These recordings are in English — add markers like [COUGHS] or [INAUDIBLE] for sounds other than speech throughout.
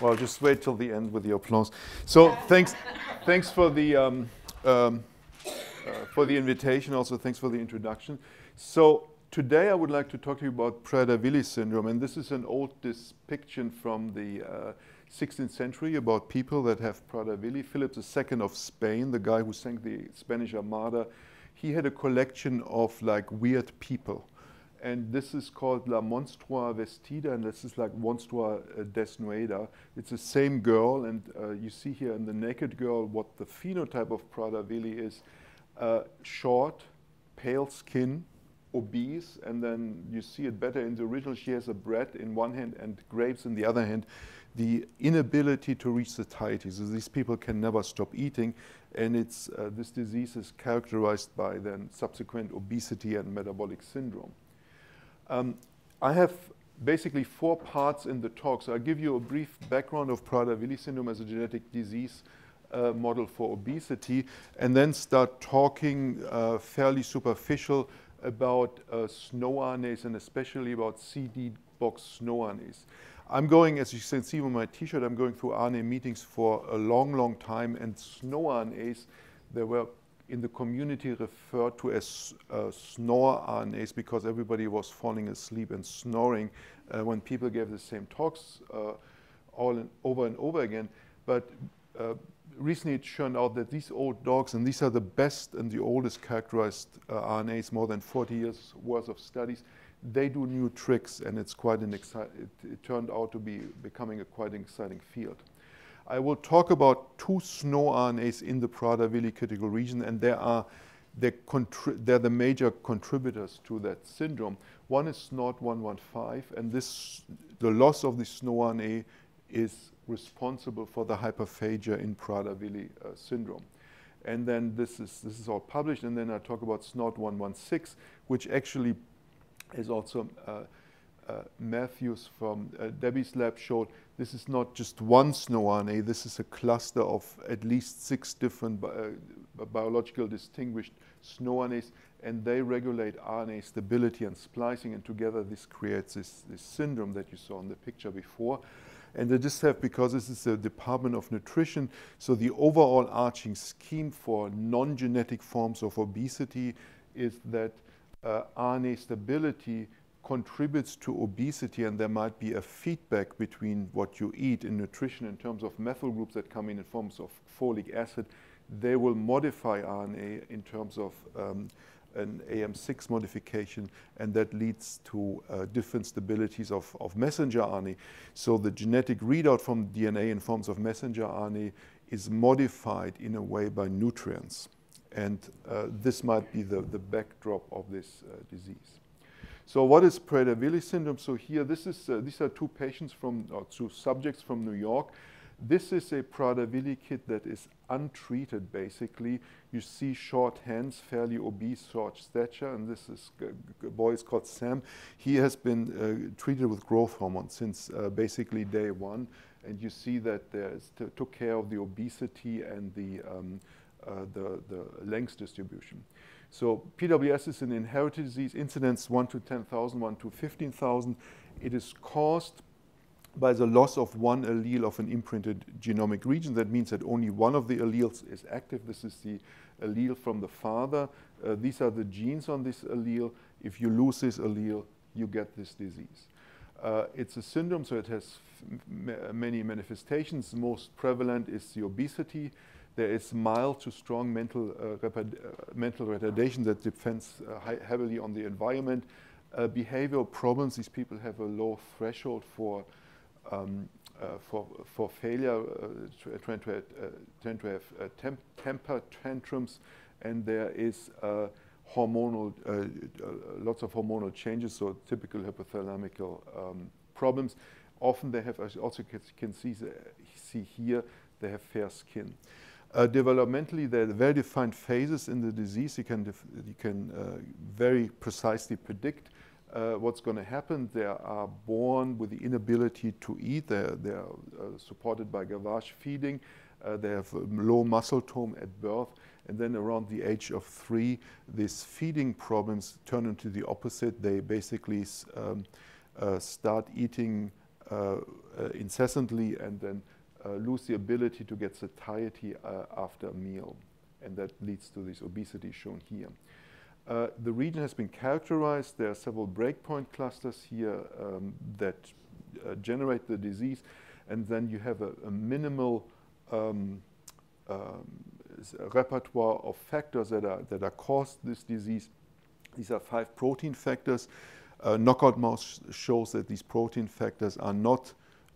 Well, just wait till the end with the applause. So thanks, thanks for the um, um, uh, for the invitation. Also, thanks for the introduction. So today I would like to talk to you about Prader-Willi syndrome, and this is an old depiction from the uh, 16th century about people that have Prader-Willi. Philip II of Spain, the guy who sank the Spanish Armada, he had a collection of like weird people and this is called La Monstrua Vestida, and this is like Monstrua uh, Desnuda. It's the same girl, and uh, you see here in the naked girl what the phenotype of Prader-Willi is. Uh, short, pale skin, obese, and then you see it better in the original. She has a bread in one hand and grapes in the other hand. The inability to reach satiety. So these people can never stop eating, and it's, uh, this disease is characterized by then subsequent obesity and metabolic syndrome. Um, I have basically four parts in the talk. So I'll give you a brief background of Prader-Willi syndrome as a genetic disease uh, model for obesity, and then start talking uh, fairly superficial about uh, SNORNAs and especially about CD box SNORNAs. I'm going, as you can see on my t-shirt, I'm going through RNA meetings for a long, long time, and SNORNAs, there were in the community referred to as uh, snore RNAs because everybody was falling asleep and snoring uh, when people gave the same talks uh, all and over and over again. But uh, recently it turned out that these old dogs, and these are the best and the oldest characterized uh, RNAs, more than 40 years worth of studies, they do new tricks, and it's quite an exci- it, it turned out to be becoming a quite exciting field. I will talk about two SNORNAs in the Prader-Willi critical region, and they are they're, they're, the major contributors to that syndrome. One is SNORD115, and this the loss of the SNORNA is responsible for the hyperphagia in Prader-Willi uh, syndrome. And then this is, this is all published, and then I talk about SNORD116, which actually is also uh, Matthews from uh, Debbie's lab showed this is not just one SNORNA, this is a cluster of at least six different bi uh, biological distinguished SNORNAs, and they regulate RNA stability and splicing, and together this creates this, this syndrome that you saw in the picture before. And they just have, because this is the Department of Nutrition, so the overall arching scheme for non-genetic forms of obesity is that uh, RNA stability contributes to obesity and there might be a feedback between what you eat in nutrition in terms of methyl groups that come in in forms of folic acid, they will modify RNA in terms of um, an AM6 modification, and that leads to uh, different stabilities of, of messenger RNA. So the genetic readout from DNA in forms of messenger RNA is modified in a way by nutrients. And uh, this might be the, the backdrop of this uh, disease. So what is Prader-Willi syndrome? So here, this is, uh, these are two patients from, or two subjects from New York. This is a Prader-Willi kid that is untreated, basically. You see short hands, fairly obese, short stature, and this is a boy is called Sam. He has been uh, treated with growth hormone since uh, basically day one, and you see that there's took care of the obesity and the, um, uh, the, the length distribution. So PWS is an inherited disease, incidence 1 to 10,000, 1 to 15,000. It is caused by the loss of one allele of an imprinted genomic region. That means that only one of the alleles is active. This is the allele from the father. Uh, these are the genes on this allele. If you lose this allele, you get this disease. Uh, it's a syndrome, so it has many manifestations. Most prevalent is the obesity. There is mild to strong mental, uh, uh, mental retardation that depends uh, heavily on the environment. Uh, behavioral problems, these people have a low threshold for, um, uh, for, for failure, uh, tend to have, tend to have temp temper tantrums, and there is hormonal, lots of hormonal changes, so typical hypothalamical um, problems. Often they have, as you also can see, see here, they have fair skin. Uh, developmentally, there are very defined phases in the disease. You can, you can uh, very precisely predict uh, what's going to happen. They are born with the inability to eat. They're, they're uh, supported by gavage feeding. Uh, they have low muscle tone at birth. And then around the age of three, these feeding problems turn into the opposite. They basically um, uh, start eating incessantly and then lose the ability to get satiety after a meal. And that leads to this obesity shown here. Uh, the region has been characterized. There are several breakpoint clusters here um, that uh, generate the disease. And then you have a, a minimal um, um, repertoire of factors that are, that are caused this disease. These are five protein factors. Uh, knockout mouse shows that these protein factors are not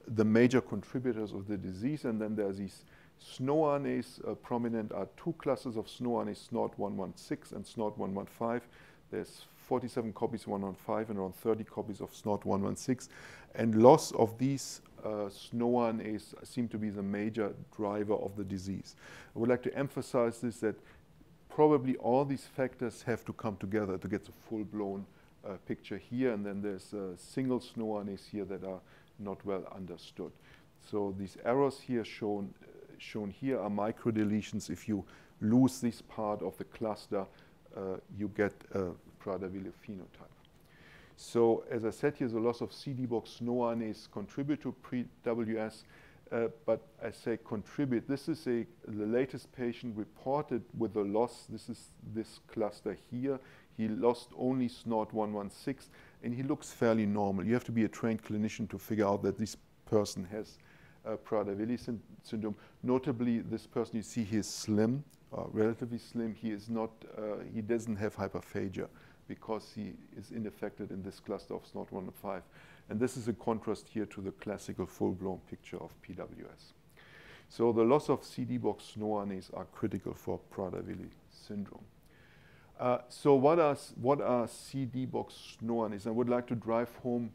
the major contributors of the disease. And then there are these SNORNAs. Uh, prominent are two classes of SNORNAs, SNORD116 and SNORD115. There's 47 copies of 115 and around 30 copies of SNORD116. And loss of these uh, SNORNAs seem to be the major driver of the disease. I would like to emphasize this that probably all these factors have to come together to get the full-blown uh, picture here, and then there's uh, single SNORNAs here that are not well understood. So these errors here shown, uh, shown here are microdeletions. If you lose this part of the cluster, uh, you get a Prader-Willi phenotype. So as I said here, the loss of CD-box SNORNAs contribute to pre-WS, uh, but I say contribute. This is a, the latest patient reported with a loss. This is this cluster here. He lost only SNORD116, and he looks fairly normal. You have to be a trained clinician to figure out that this person has uh, Prader-Willi syn syndrome. Notably, this person you see he is slim, uh, relatively slim. He is not. Uh, he doesn't have hyperphagia because he is unaffected in this cluster of SNORD115. And this is a contrast here to the classical full-blown picture of PWS. So the loss of CD-box SNORNAs are critical for Prader-Willi syndrome. Uh, so what are, what are CD-box SNORNAs? I would like to drive home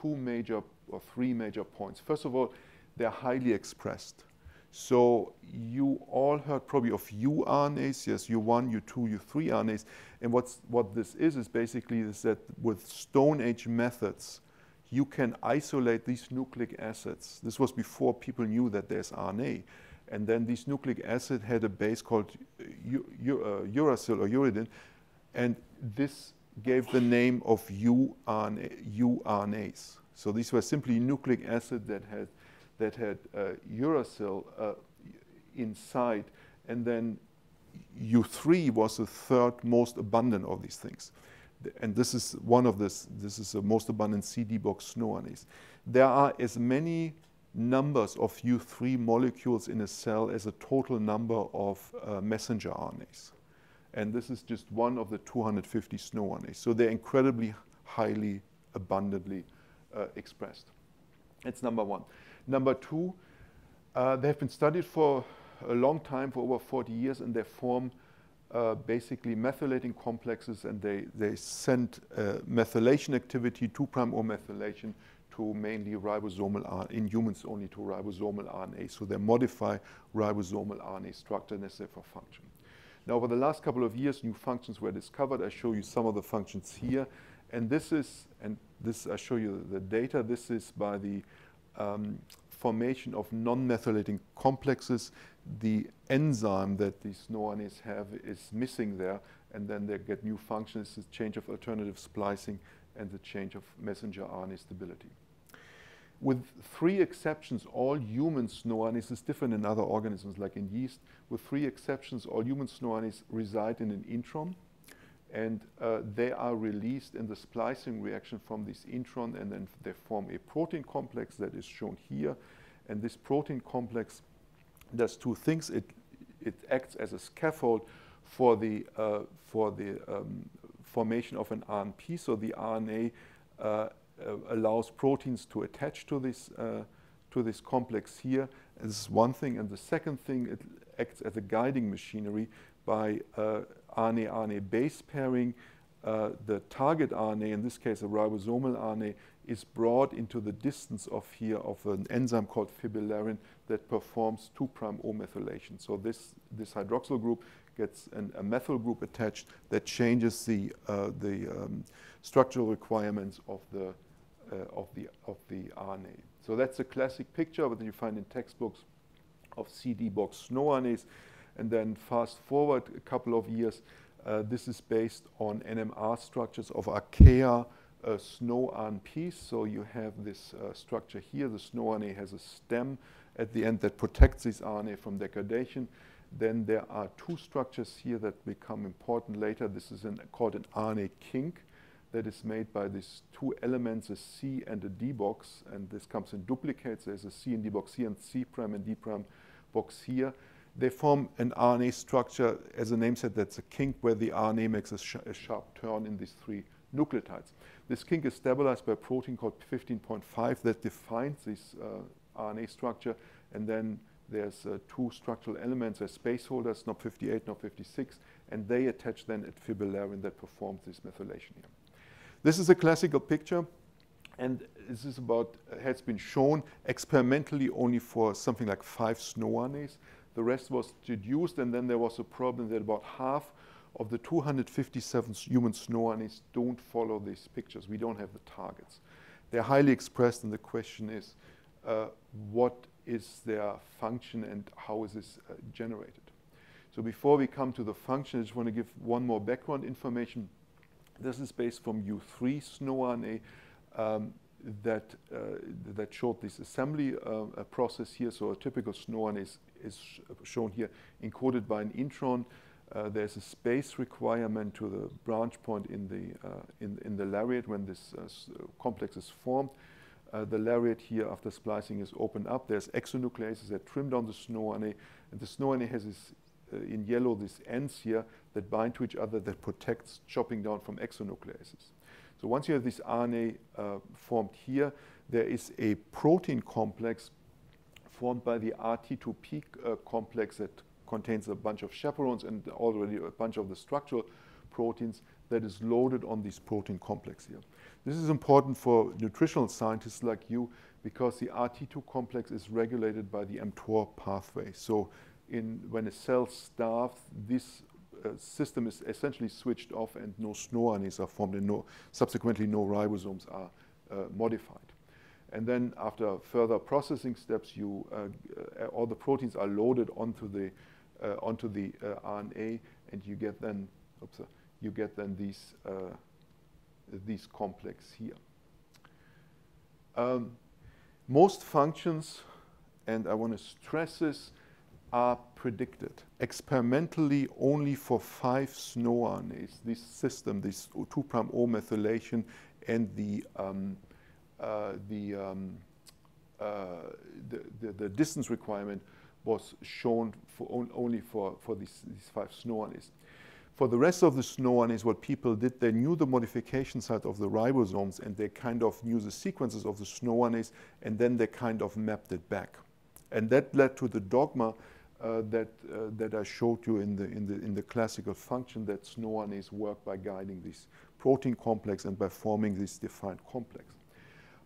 two major or three major points. First of all, they're highly expressed. So you all heard probably of uRNAs, yes, U1, U2, U3 RNAs. And what's, what this is, is basically is that with Stone Age methods, you can isolate these nucleic acids. This was before people knew that there's RNA. And then this nucleic acid had a base called uh, uracil or uridine. And this gave the name of uRNAs. So these were simply nucleic acid that had that had uh, uracil uh, inside, and then U3 was the third most abundant of these things. And this is one of this, this is the most abundant CD box SNORNAs. There are as many numbers of U3 molecules in a cell as a total number of uh, messenger RNAs. And this is just one of the 250 SNORNAs. So they're incredibly highly abundantly uh, expressed. That's number one. Number two, uh, they have been studied for a long time, for over 40 years, and they form uh, basically methylating complexes, and they, they send uh, methylation activity, 2' O methylation, to mainly ribosomal RNA, in humans only to ribosomal RNA. So they modify ribosomal RNA structure necessary for function. Now, over the last couple of years, new functions were discovered. I show you some of the functions here. And this is, and this I show you the data. This is by the um, formation of non-methylating complexes, the enzyme that these SNORNAs have is missing there, and then they get new functions, the change of alternative splicing and the change of messenger RNA stability. With three exceptions, all human SNORNAs is different in other organisms like in yeast. With three exceptions, all human SNORNAs reside in an intron, and uh, they are released in the splicing reaction from this intron and then they form a protein complex that is shown here. And this protein complex does two things. It it acts as a scaffold for the uh, for the um, formation of an RNP so the RNA uh, allows proteins to attach to this uh, to this complex here. This is one thing. And the second thing it acts as a guiding machinery by uh, RNA-RNA base pairing, uh, the target RNA, in this case a ribosomal RNA, is brought into the distance of here of an enzyme called fibrillarin that performs 2' O methylation. So this, this hydroxyl group gets an, a methyl group attached that changes the, uh, the um, structural requirements of the, uh, of, the, of the RNA. So that's a classic picture that you find in textbooks of CD box SNORNAs. And then fast forward a couple of years, uh, this is based on NMR structures of archaea a SNO-RNPs. So you have this uh, structure here. The SNO-RNA has a stem at the end that protects this RNA from degradation. Then there are two structures here that become important later. This is an, called an RNA kink that is made by these two elements, a C and a D box, and this comes in duplicates. There's a C and D box here and C prime and D prime box here. They form an RNA structure, as the name said, that's a kink where the RNA makes a, sh a sharp turn in these three nucleotides. This kink is stabilized by a protein called 15.5 that defines this uh, RNA structure, and then there's uh, two structural elements, as space holders, SNOP58, SNOP56, and they attach then at fibrillarin that performs this methylation here. This is a classical picture, and this is about, has been shown experimentally only for something like five SNO-RNAs. The rest was deduced, and then there was a problem that about half of the 257 human SNO-RNAs don't follow these pictures. We don't have the targets. They're highly expressed, and the question is, uh, what is their function and how is this uh, generated? So before we come to the function, I just want to give one more background information. This is based from U3 SNO-RNA um, that, uh, that showed this assembly uh, process here. So a typical SNO-RNA is, is shown here, encoded by an intron. Uh, there's a space requirement to the branch point in the, uh, in, in the lariat when this uh, complex is formed. Uh, the lariat here after splicing is opened up. There's exonucleases that trim down the SNO-RNA, and the SNO-RNA has this, in yellow these ends here that bind to each other that protects chopping down from exonucleases. So once you have this RNA uh, formed here, there is a protein complex formed by the R2TP uh, complex that contains a bunch of chaperones and already a bunch of the structural proteins that is loaded on this protein complex here. This is important for nutritional scientists like you because the RT2 complex is regulated by the mTOR pathway. So in, when a cell starves, this uh, system is essentially switched off and no SNO-RNAs are formed and no, subsequently no ribosomes are uh, modified. And then after further processing steps, you, uh, uh all the proteins are loaded onto the, uh, onto the uh, RNA and you get then, oops, you get then these these complex here. Um, most functions, and I want to stress this, are predicted experimentally only for five SNO-RNAs. This system, this 2' O methylation and the, um, uh, the, um, uh, the, the, the, distance requirement was shown for on, only for, for these, these five SNO-RNAs. For the rest of the SNO-RNAs, what people did, they knew the modification site of the ribosomes and they kind of knew the sequences of the SNO-RNAs and then they kind of mapped it back. And that led to the dogma uh, that, uh, that I showed you in the, in, the, in the classical function that SNO-RNAs work by guiding this protein complex and by forming this defined complex.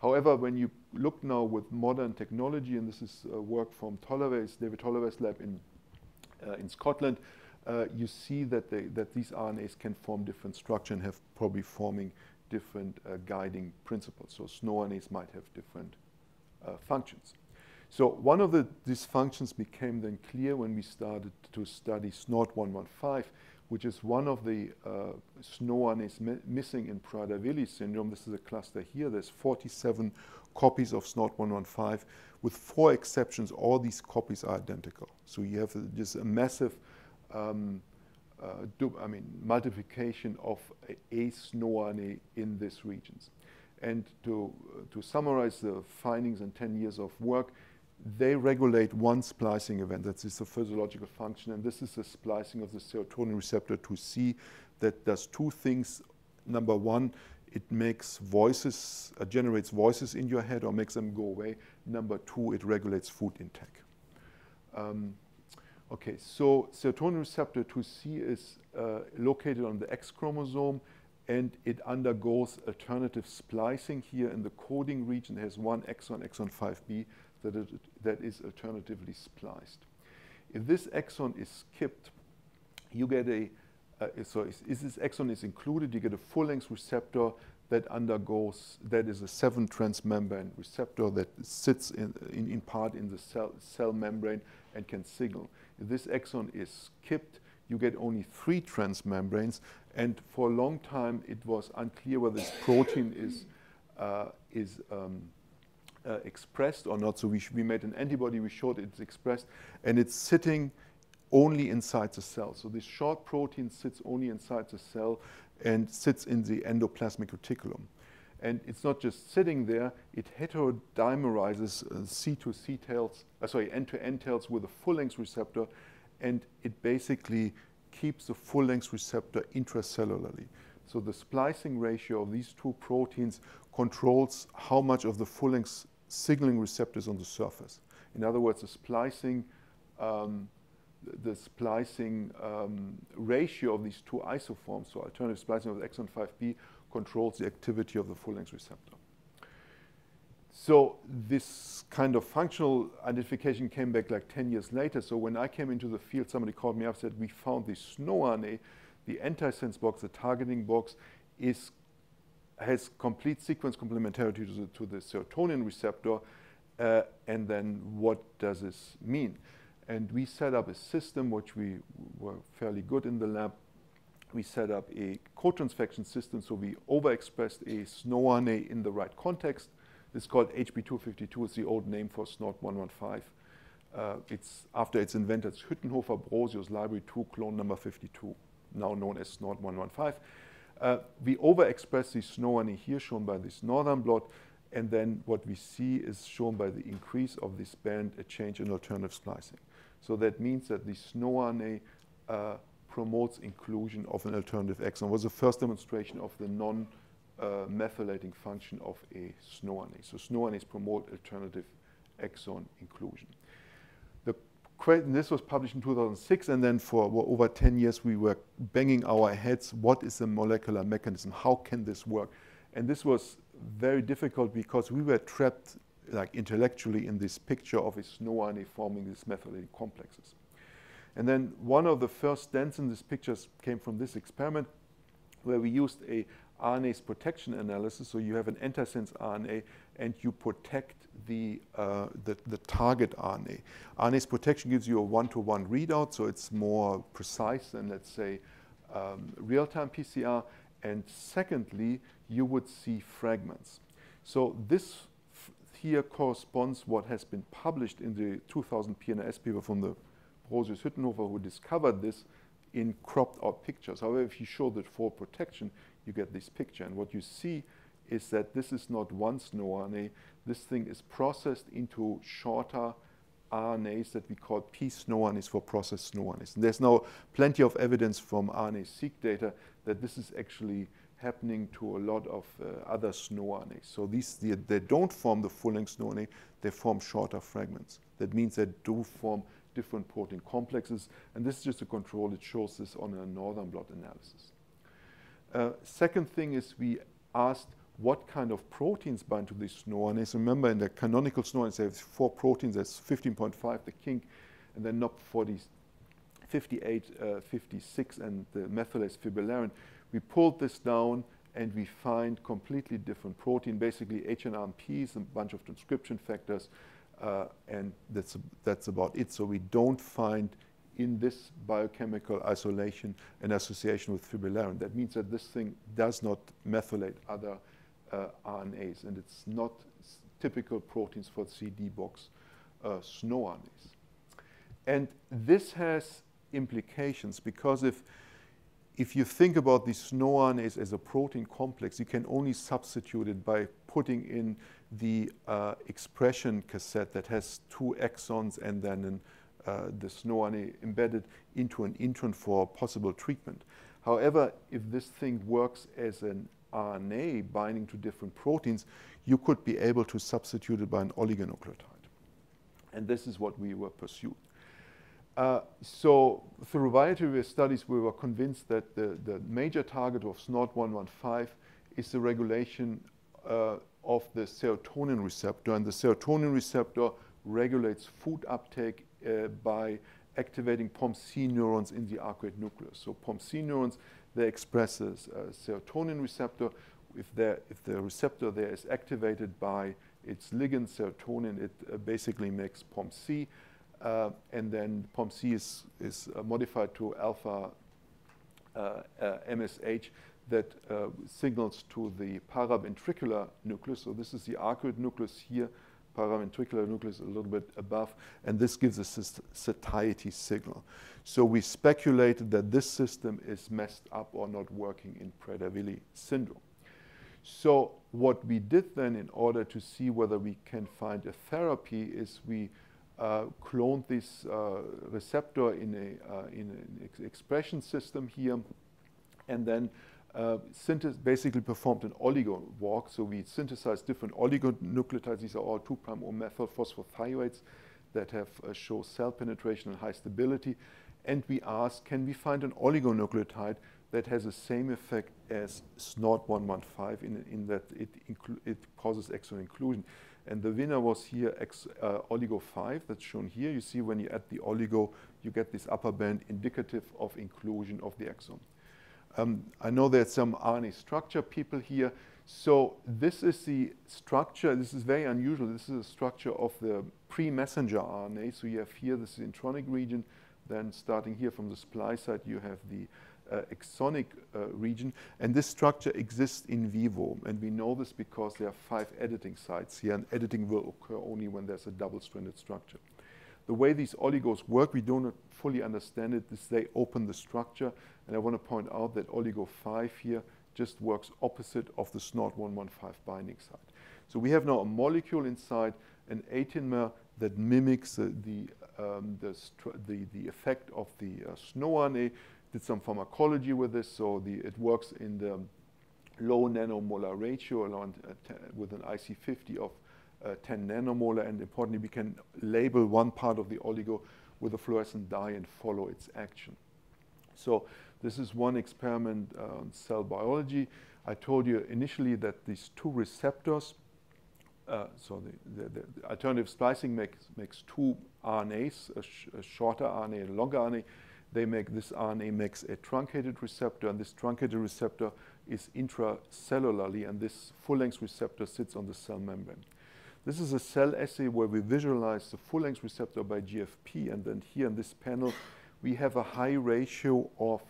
However, when you look now with modern technology, and this is uh, work from Tollervey's, David Tollervey's lab in, uh, in Scotland, uh, you see that, they, that these RNAs can form different structure and have probably forming different uh, guiding principles. So SNO-RNAs might have different functions. So one of the, dysfunctions became then clear when we started to study SNORD115, which is one of the uh, SNO-RNAs mi missing in Prader-Willi syndrome. This is a cluster here. There's 47 copies of SNORD115. With four exceptions, all these copies are identical. So you have just a massive um, uh, I mean, multiplication of a, a in these regions. And to, uh, to summarize the findings in 10 years of work, they regulate one splicing event. That is a physiological function, and this is the splicing of the serotonin receptor 2C that does two things. Number one, it makes voices, uh, generates voices in your head or makes them go away. Number two, it regulates food intake. Um, Okay, so serotonin receptor 2C is uh, located on the X chromosome and it undergoes alternative splicing here in the coding region. It has one exon, exon 5B, that, it, that is alternatively spliced. If this exon is skipped, you get a, uh, so is, is this exon is included, you get a full-length receptor that undergoes, that is a seven transmembrane receptor that sits in, in, in part in the cell, cell membrane and can signal. If this exon is skipped, you get only three transmembranes. And for a long time, it was unclear whether this protein is, uh, is um, uh, expressed or not. So we, we made an antibody, we showed it's expressed, and it's sitting only inside the cell. So this short protein sits only inside the cell and sits in the endoplasmic reticulum. And it's not just sitting there, it heterodimerizes uh, C2C tails, uh, sorry, N-to-N tails with a full-length receptor, and it basically keeps the full-length receptor intracellularly. So the splicing ratio of these two proteins controls how much of the full-length signaling receptors on the surface. In other words, the splicing, um, the splicing um, ratio of these two isoforms, so alternative splicing of exon 5B, controls the activity of the full-length receptor. So this kind of functional identification came back like 10 years later. So when I came into the field, somebody called me up and said, we found this SNO-RNA, the antisense box, the targeting box, is has complete sequence complementarity to the, to the serotonin receptor. Uh, and then what does this mean? And we set up a system which we were fairly good in the lab. We set up a co-transfection system, so we overexpressed a SNO-RNA in the right context. It's called HB252. It's the old name for SNORD115. Uh, it's after its inventor, it's Hüttenhofer Brosius library 2 clone number 52, now known as SNORD115. Uh, we overexpress the SNO-RNA here, shown by this northern blot, and then what we see is shown by the increase of this band, a change in alternative splicing. So that means that the SNO-RNA uh, promotes inclusion of an alternative exon. It was the first demonstration of the non-methylating uh, function of a SNO-RNA. So SNO-RNAs promote alternative exon inclusion this was published in 2006, and then for over 10 years we were banging our heads, what is the molecular mechanism? How can this work? And this was very difficult because we were trapped like intellectually in this picture of a SNO-RNA forming these methylating complexes. And then one of the first dents in these pictures came from this experiment where we used a RNase protection analysis. So you have an antisense RNA and you protect the, uh, the, the, target RNA. RNA's protection gives you a one-to-one readout, so it's more precise than, let's say, um, real-time PCR. And secondly, you would see fragments. So this here corresponds what has been published in the 2000 PNAS paper from the Brosius Hüttenhofer who discovered this in cropped out pictures. However, if you show that for protection, you get this picture. And what you see is that this is not one SNO-RNA. This thing is processed into shorter RNAs that we call p-SNO-RNAs for processed SNO-RNAs. And there's now plenty of evidence from RNA-seq data that this is actually happening to a lot of uh, other SNO-RNAs. So these, they, they don't form the full-length SNO-RNA, they form shorter fragments. That means they do form different protein complexes. And this is just a control. It shows this on a northern blot analysis. Uh, second thing is we asked what kind of proteins bind to these SNO-RNAs. Remember, in the canonical SNO-RNAs, there's four proteins. There's 15.5, the kink, and then NOP40, 58, uh, 56, and the methylase fibrillarin. We pulled this down, and we find completely different protein, basically hnRNPs, a bunch of transcription factors, uh, and that's, that's about it. So we don't find in this biochemical isolation an association with fibrillarin. That means that this thing does not methylate other uh, RNAs, and it's not typical proteins for CD box uh, SNO-RNAs. And this has implications because if if you think about the SNO-RNAs as a protein complex, you can only substitute it by putting in the uh, expression cassette that has two exons and then an uh, the SNO-RNA embedded into an intron for possible treatment. However, if this thing works as an RNA binding to different proteins, you could be able to substitute it by an oligonucleotide. And this is what we were pursuing. Uh, so through variety studies, we were convinced that the, the major target of SNORD115 is the regulation uh, of the serotonin receptor. And the serotonin receptor regulates food uptake uh, by activating POMC neurons in the arcuate nucleus. So POMC neurons, they express a serotonin receptor. If, if, the receptor there is activated by its ligand serotonin, it uh, basically makes POMC. uh, and then POMC is, is uh, modified to alpha uh, MSH that signals to the paraventricular nucleus. So this is the arcuate nucleus here, paraventricular nucleus a little bit above, and this gives a satiety signal. So we speculated that this system is messed up or not working in Prader-Willi syndrome. So what we did then in order to see whether we can find a therapy is we uh, cloned this uh, receptor in, a, uh, in an ex expression system here and then uh, basically performed an oligo walk. So we synthesized different oligonucleotides. These are all 2' O methyl phosphorothioates that have uh, show cell penetration and high stability. And we asked, can we find an oligonucleotide that has the same effect as SNORD115 in, in that it, it causes exon inclusion. And the winner was here uh, oligo 5, that's shown here. You see when you add the oligo, you get this upper band indicative of inclusion of the exon. Um, I know there's some RNA structure people here. So this is the structure, this is very unusual. This is the structure of the pre-messenger RNA. So you have here, this intronic region. Then starting here from the splice side, you have the uh, exonic uh, region. And this structure exists in vivo. And we know this because there are five editing sites here, and editing will occur only when there's a double-stranded structure. The way these oligos work, we don't fully understand it, is they open the structure. And I want to point out that oligo 5 here just works opposite of the SNORD115 binding site. So we have now a molecule inside an 18-mer that mimics uh, the, um, the, the, the, effect of the uh, SNO-RNA did some pharmacology with this, so the, it works in the low nanomolar ratio around uh, with an IC50 of 10 nanomolar, and importantly, we can label one part of the oligo with a fluorescent dye and follow its action. So this is one experiment uh, on cell biology. I told you initially that these two receptors, uh, so the, the, the, alternative splicing makes, makes two RNAs, a, sh a shorter RNA and a longer RNA they make this RNA makes a truncated receptor, and this truncated receptor is intracellularly, and this full-length receptor sits on the cell membrane. This is a cell assay where we visualize the full-length receptor by GFP, and then here in this panel, we have a high ratio of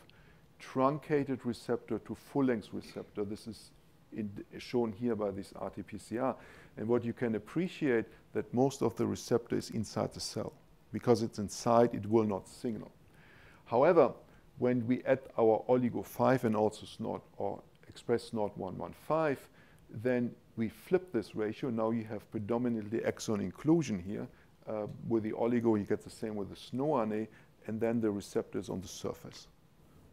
truncated receptor to full-length receptor. This is shown here by this RT-PCR. And what you can appreciate that most of the receptor is inside the cell. Because it's inside, it will not signal. However, when we add our oligo 5 and also SNORD or express SNORD 115, then we flip this ratio. Now you have predominantly exon inclusion here. Uh, with the oligo, you get the same with the SNO RNA, and then the receptors on the surface.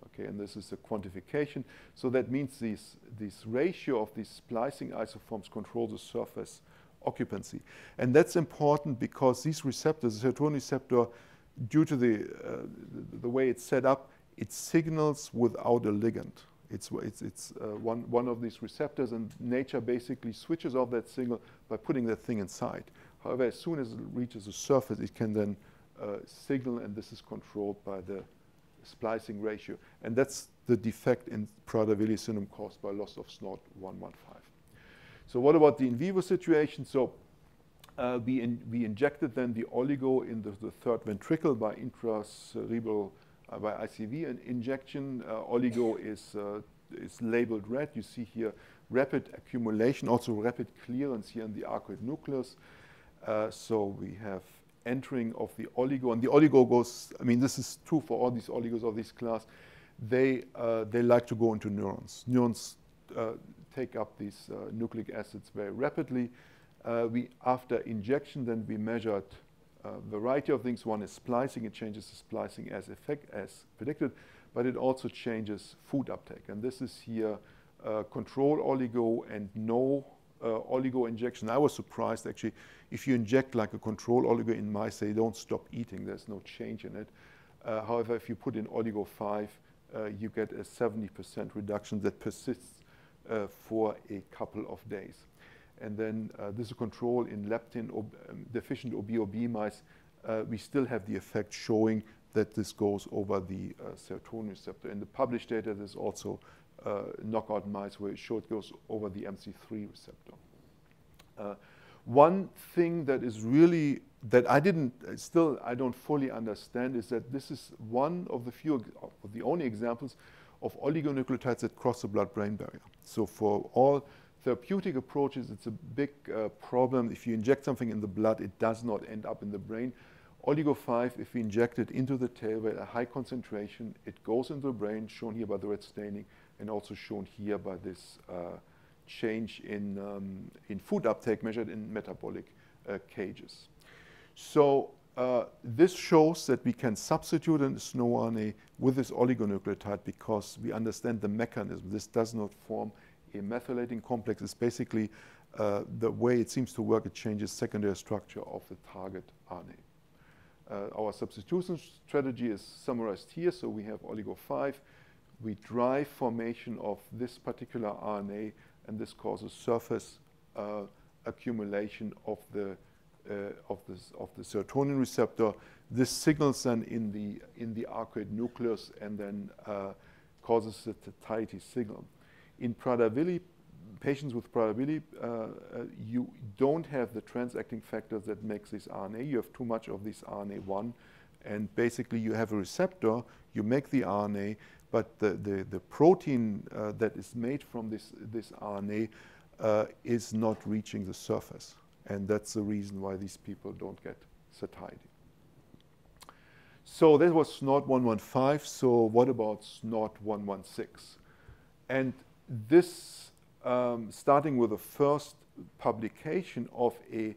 Okay, and this is a quantification. So that means this, this ratio of these splicing isoforms control the surface occupancy. And that's important because these receptors, the serotonin receptor, due to the, uh, the, the, way it's set up, it signals without a ligand. It's, it's, it's uh, one, one of these receptors, and nature basically switches off that signal by putting that thing inside. However, as soon as it reaches the surface, it can then uh, signal, and this is controlled by the splicing ratio. And that's the defect in Prader-Willi caused by loss of SNORD115. So what about the in vivo situation? So uh, we, in, we injected then the oligo in the, the third ventricle by intracerebral, by ICV and injection. Uh, oligo is, uh, is labeled red. You see here rapid accumulation, also rapid clearance here in the arcuate nucleus. Uh, so we have entering of the oligo, and the oligo goes, I mean, this is true for all these oligos of this class. They, uh, they like to go into neurons. Neurons take up these nucleic acids very rapidly. Uh, we, after injection, then we measured a variety of things. One is splicing. It changes the splicing as, effect, as predicted, but it also changes food uptake. And this is here uh, control oligo and no uh, oligo injection. I was surprised actually. If you inject like a control oligo in mice, they don't stop eating. There's no change in it. Uh, however, if you put in oligo 5, uh, you get a 70% reduction that persists uh, for a couple of days. And then uh, this is a control in leptin ob um, deficient OB mice. Uh, we still have the effect showing that this goes over the uh, serotonin receptor. In the published data, there's also uh, knockout mice where it showed it goes over the MC3 receptor. Uh, one thing that is really that I didn't, still I don't fully understand is that this is one of the few, of the only examples of oligonucleotides that cross the blood-brain barrier. So for all therapeutic approaches, it's a big uh, problem. If you inject something in the blood, it does not end up in the brain. Oligo 5, if we inject it into the tail at a high concentration, it goes into the brain, shown here by the red staining, and also shown here by this uh, change in, um, in food uptake measured in metabolic uh, cages. So uh, this shows that we can substitute a SNO RNA with this oligonucleotide because we understand the mechanism. This does not form a methylating complex. is basically uh, the way it seems to work, it changes secondary structure of the target RNA. Uh, our substitution strategy is summarized here. So we have oligo 5. We drive formation of this particular RNA, and this causes surface uh, accumulation of the uh, of, this, of the serotonin receptor. This signals then in the, in the arcuate nucleus and then uh, causes the satiety signal. In Prader-Willi, patients with Prader-Willi, uh, uh, you don't have the transacting factors that makes this RNA. You have too much of this RNA1, and basically you have a receptor, you make the RNA, but the, the, the protein uh, that is made from this, this RNA uh, is not reaching the surface. And that's the reason why these people don't get satiety. So that was SNORD 115. So what about SNORD 116? And this, um, starting with the first publication of a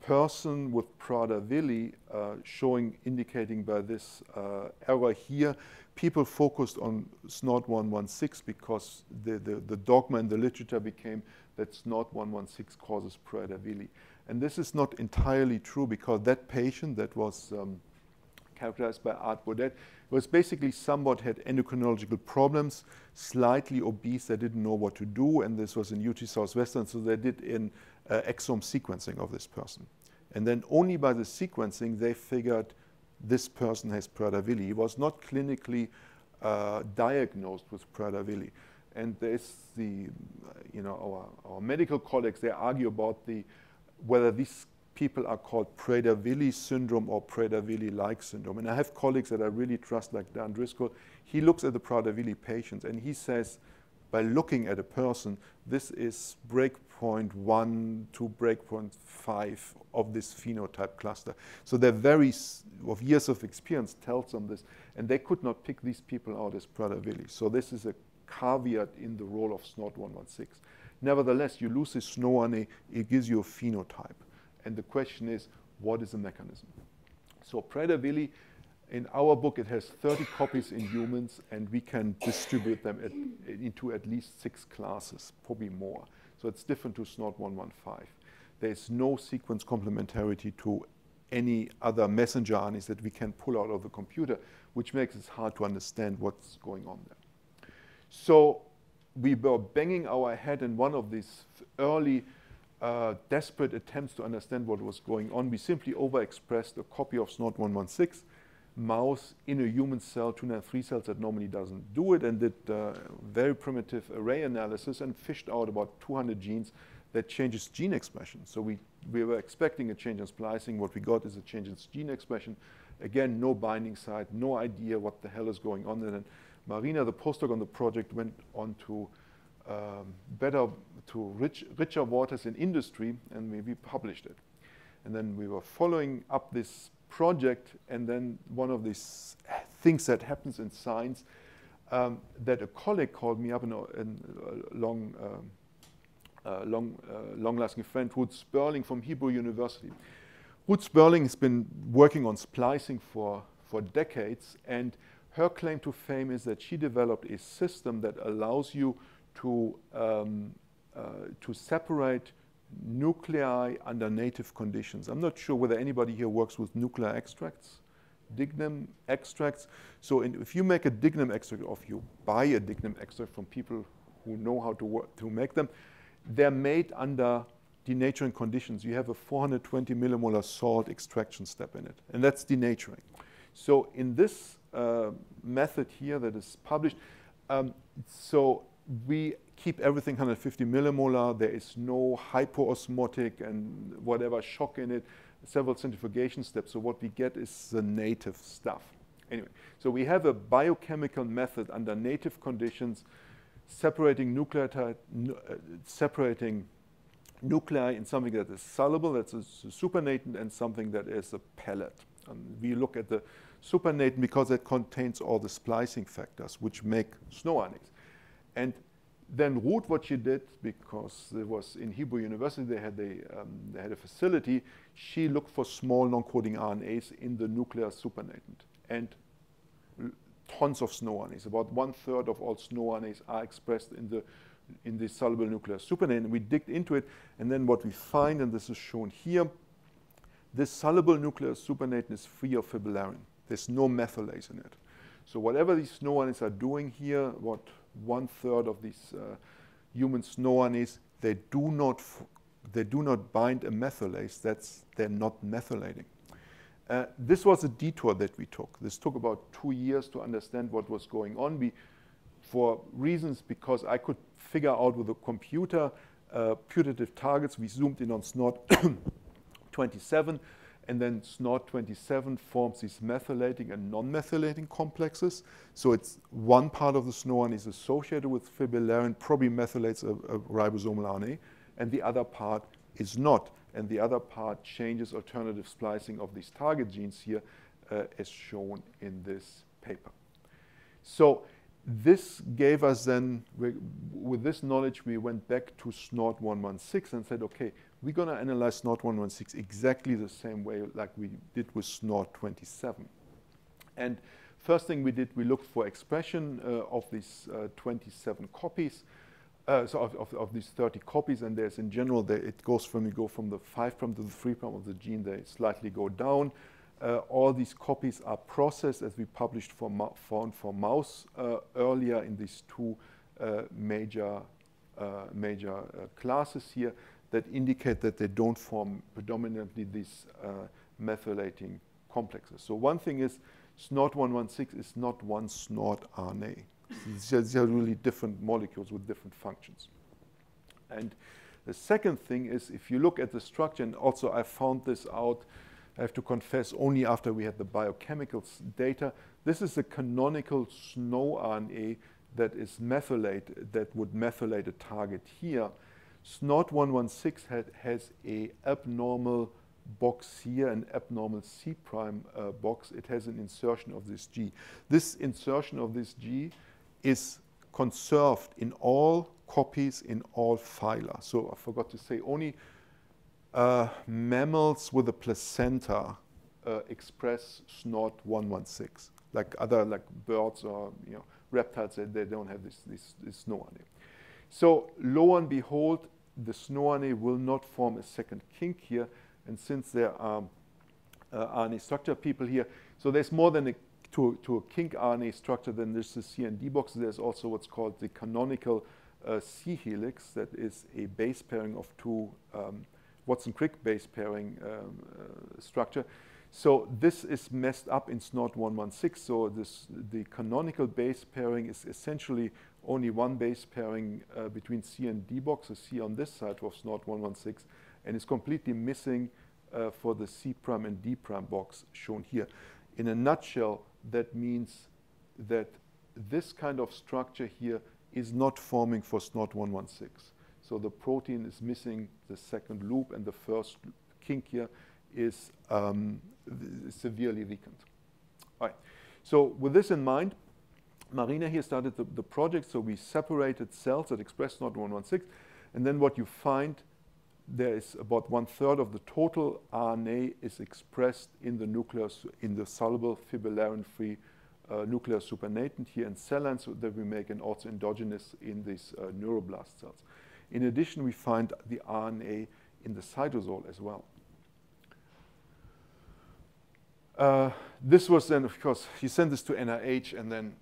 person with Prader-Willi uh, showing, indicating by this uh, error here, people focused on SNORD 116 because the, the, the dogma in the literature became that SNORD 116 causes Prader-Willi. And this is not entirely true because that patient that was um, characterized by Art Beaudet was basically somewhat had endocrinological problems, slightly obese, they didn't know what to do, and this was in UT Southwestern, so they did an uh, exome sequencing of this person. And then only by the sequencing, they figured this person has Prader-Willi. He was not clinically uh, diagnosed with Prader-Willi. And there's the, you know, our, our medical colleagues, they argue about the, whether these people are called Prader-Willi syndrome or Prader-Willi-like syndrome. And I have colleagues that I really trust, like Dan Driscoll. He looks at the Prader-Willi patients and he says, by looking at a person, this is breakpoint one to breakpoint five of this phenotype cluster. So their very of years of experience tells them this, and they could not pick these people out as Prader-Willi. So this is a caveat in the role of SNORD 116. Nevertheless, you lose this SNO RNA, it gives you a phenotype. And the question is, what is the mechanism? So Prader-Willi, in our book, it has 30 copies in humans, and we can distribute them at, into at least six classes, probably more. So it's different to SNORD 115. There's no sequence complementarity to any other messenger RNAs that we can pull out of the computer, which makes it hard to understand what's going on there. So we were banging our head in one of these early uh, desperate attempts to understand what was going on. We simply overexpressed a copy of SNORD 116 mouse in a human cell, 293 cells that normally doesn't do it, and did uh, very primitive array analysis and fished out about 200 genes that changes gene expression. So we, we were expecting a change in splicing. What we got is a change in gene expression. Again, no binding site, no idea what the hell is going on. And then Marina, the postdoc on the project, went on to um, better, to rich, richer waters in industry, and we, we published it. And then we were following up this project, and then one of these things that happens in science, um, that a colleague called me up in a, long, um, uh, long, uh, long-lasting friend, Ruth Sperling from Hebrew University. Ruth Sperling has been working on splicing for, for decades, and her claim to fame is that she developed a system that allows you to, um, to separate nuclei under native conditions. I'm not sure whether anybody here works with nuclear extracts, Dignam extracts. So in, if you make a Dignam extract, or if you buy a Dignam extract from people who know how to, work, to make them, they're made under denaturing conditions. You have a 420 millimolar salt extraction step in it, and that's denaturing. So in this uh, method here that is published. Um, so we keep everything 150 millimolar. There is no hyperosmotic and whatever shock in it. several centrifugation steps. So what we get is the native stuff. Anyway, so we have a biochemical method under native conditions separating nucleotide, uh, separating nuclei in something that is soluble, that's a supernatant, and something that is a pellet. And we look at the supernatant because it contains all the splicing factors which make SNO-RNAs. And then Ruth, what she did, because it was in Hebrew University, they had a, um, they had a facility, she looked for small non-coding RNAs in the nuclear supernatant. And tons of SNO RNAs. About one third of all SNO RNAs are expressed in the in the soluble nuclear supernatant. We digged into it, and then what we find, and this is shown here, this soluble nuclear supernatant is free of fibrillarin. There's no methylase in it. So whatever these SNO RNAs are doing here, what one third of these uh, human SNO RNAs, they do not they do not bind a methylase. That's they're not methylating. Uh, this was a detour that we took. This took about two years to understand what was going on. We, for reasons because I could figure out with a computer uh, putative targets, we zoomed in on SNORD [COUGHS] 27, and then SNORD 27 forms these methylating and non-methylating complexes. So it's one part of the SNORN is associated with fibrillarin, probably methylates a, a ribosomal RNA, and the other part is not and the other part changes alternative splicing of these target genes here uh, as shown in this paper. So this gave us then, with this knowledge, we went back to SNORD 116 and said, okay, we're going to analyze SNORD 116 exactly the same way like we did with SNORD 27. And first thing we did, we looked for expression uh, of these uh, 27 copies uh, so of, of, of, these 30 copies, and there's in general, it goes from, you go from the 5 prime to the 3 prime of the gene, they slightly go down. Uh, all these copies are processed as we published for, found for mouse uh, earlier in these two uh, major, major classes here that indicate that they don't form predominantly these uh, methylating complexes. So one thing is SNORD116 is not one SNOT RNA. These are really different molecules with different functions. And the second thing is if you look at the structure, and also I found this out, I have to confess, only after we had the biochemical data. This is a canonical SNO RNA that is methylate, that would methylate a target here. SNORD116 had, has a abnormal box here, an abnormal C prime uh, box. It has an insertion of this G. This insertion of this G is conserved in all copies in all phyla. So I forgot to say, only uh, mammals with a placenta uh, express SNORD 116. Like other like birds or you know reptiles, they, they don't have this, this, this SNORNA. So lo and behold, the SNORNA will not form a second kink here. And since there are uh, RNA structure people here, so there's more than a to, to a kink RNA structure, then there's the C and D box. There's also what's called the canonical uh, C helix, that is a base pairing of two um, Watson-Crick base pairing um, uh, structure. So this is messed up in SNORD 116. So this, the canonical base pairing is essentially only one base pairing uh, between C and D box, C on this side of SNORD 116, and is completely missing uh, for the C prime and D prime box shown here. In a nutshell, that means that this kind of structure here is not forming for SNORD 116. So the protein is missing the second loop, and the first kink here is um, severely weakened. All right. So with this in mind, Marina here started the, the project. So we separated cells that express SNORD 116, and then what you find there is about one third of the total RNA is expressed in the nucleus, in the soluble fibrillarin-free uh, nuclear supernatant here in cell lines that we make and also endogenous in these uh, neuroblast cells. In addition, we find the RNA in the cytosol as well. Uh, this was then, of course, he sent this to NIH and then,